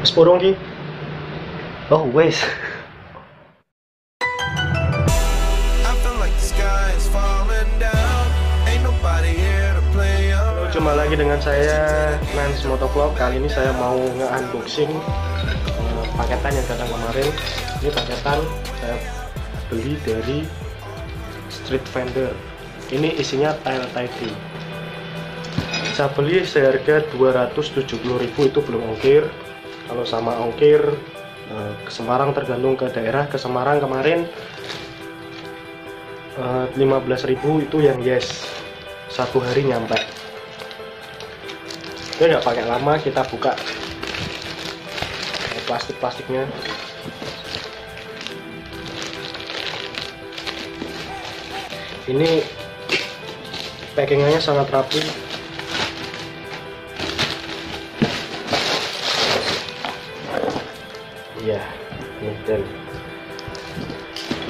Ki? Oh, wis. I feel like the sky is falling down. Ain't nobody here to play Halo, around. jumpa lagi dengan saya Nans Motovlog. Kali ini saya mau nge-unboxing eh, paketan yang datang kemarin. Ini paketan saya beli dari Street Vendor. Ini isinya tile tidy. Saya beli seharga 270.000 itu belum ongkir. Kalau sama ongkir eh, ke Semarang tergantung ke daerah. Ke Semarang kemarin eh, 15.000 itu yang yes. Satu hari nyampe itu nggak pakai lama kita buka plastik plastiknya ini packingannya sangat rapi ini dan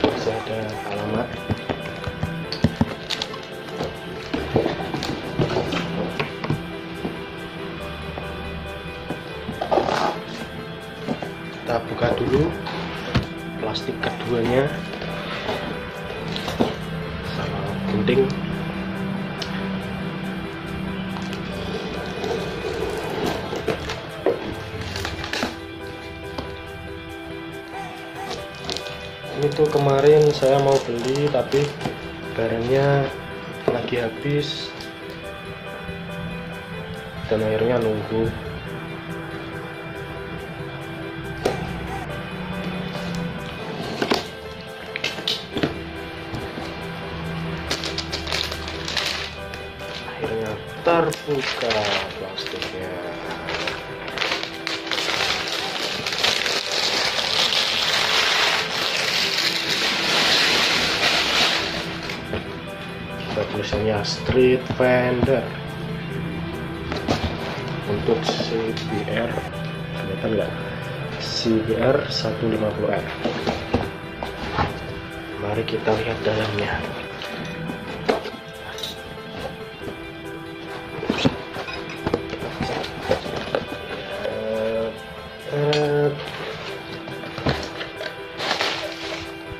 masih ada alamat. Kita buka dulu plastik keduanya. Sama gunting ini tuh kemarin saya mau beli tapi barangnya lagi habis. Dan akhirnya nunggu. Akhirnya terbuka plastiknya Ada tulisannya street vendor. Untuk CBR kelihatan nggak? CBR 150R mari kita lihat dalamnya.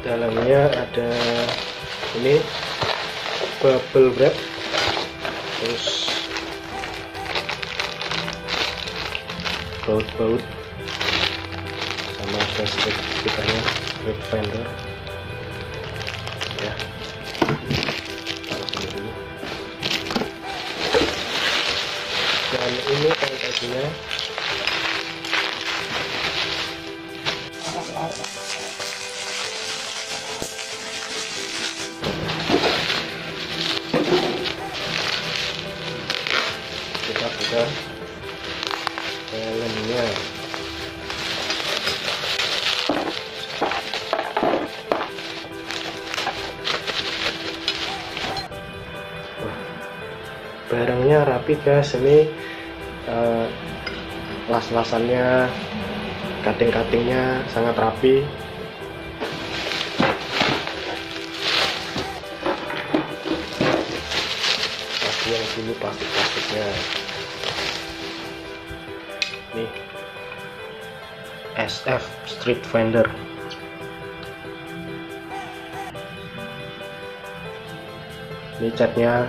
Dalamnya ada bubble wrap. Terus baut-baut sama ada stikernya web vendor ya. Dan ini kayak kita buka helmnya. Barangnya rapi guys. Ini eh, las-lasannya cutting-cuttingnya sangat rapi. Yang dulu plastik-plastiknya nih. SF Street Vendor. Ini catnya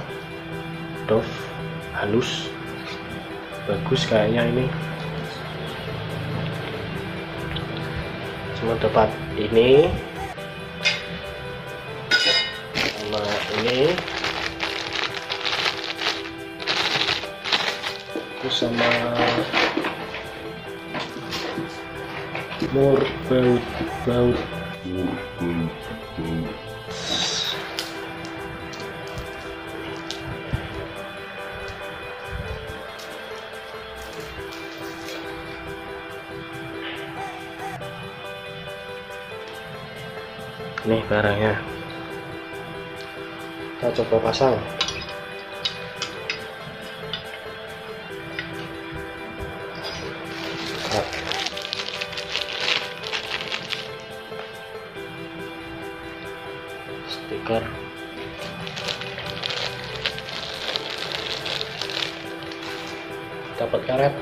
Dove halus. Bagus kayaknya ini. Cuma dapat ini. Sama ini. Terus sama baut nih barangnya. Kita coba pasang stiker dapat karet.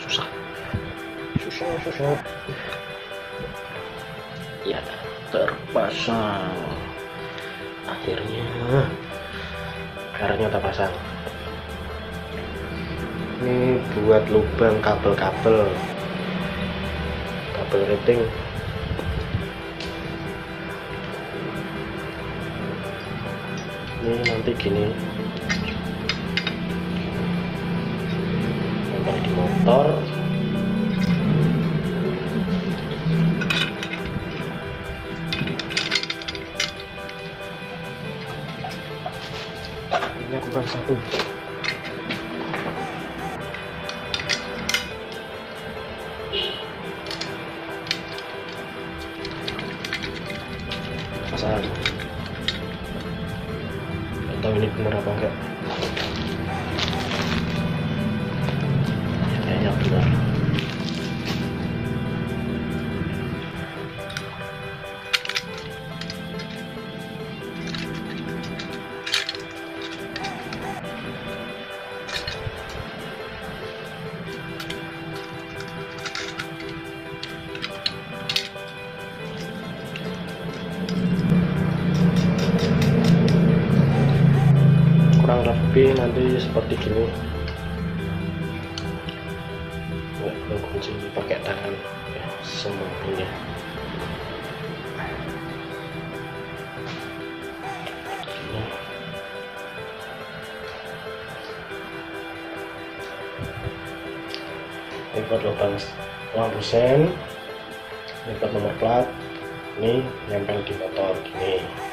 Susah. Susah susah. Ya terpasang. Akhirnya akhirnya terpasang ini buat lubang kabel-kabel. Kabel rating. Ini nanti gini. Nempel di motor ini aku kan satu. Pasang Nggak tahu ini benar apa enggak. Kayaknya benar kurang lebih nanti seperti gini. Nggak kunci pakai tangan. Ya, Gini. ini buat lubang lampu sen. Ini buat nomor plat. Ini nempel di motor gini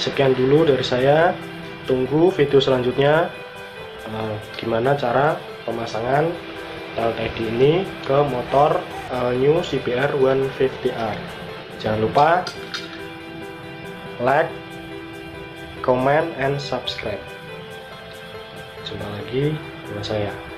sekian dulu dari saya. Tunggu video selanjutnya. Eh, gimana cara pemasangan LTD ini ke motor eh, new CBR 150R jangan lupa like comment and subscribe. Jumpa lagi dengan saya